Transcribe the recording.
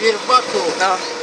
Get a buckle. No.